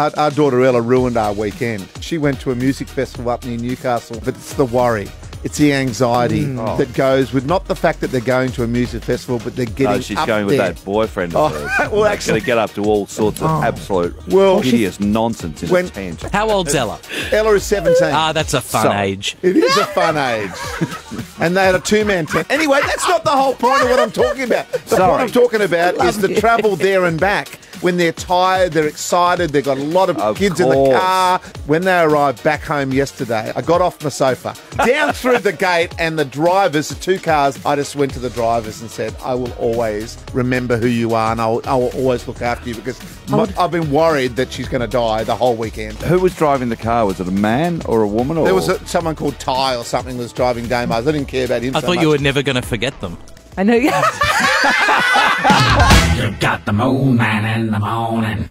Our, our daughter Ella ruined our weekend. She went to a music festival up near Newcastle, but it's the worry. It's the anxiety Mm. that goes with not the fact that they're going to a music festival, but they're getting No, she's up going with that boyfriend Oh, of hers. well, They're actually- going to get up to all sorts of absolute Well, hideous nonsense in when- a tent. How old's Ella? Ella is 17. Ah, that's a fun So- age. It is a fun age. and they had a two man tent. Anyway, that's not the whole point of what I'm talking about. The point I'm talking about is the travel there and back. When they're tired, they're excited, they've got a lot of, Of kids in the car. When they arrived back home yesterday, I got off my sofa, down through the gate, and the drivers, the two cars, I just went to the drivers and said, I will always remember who you are and I will, I will always look after you because my, I've been worried that she's going to die the whole weekend. Who was driving the car? Was it a man or a woman? Or There was a, someone called Ty or something was driving Daymars. I didn't care about him I so thought much. you were never going to forget them. I know. You got the moon man in the morning.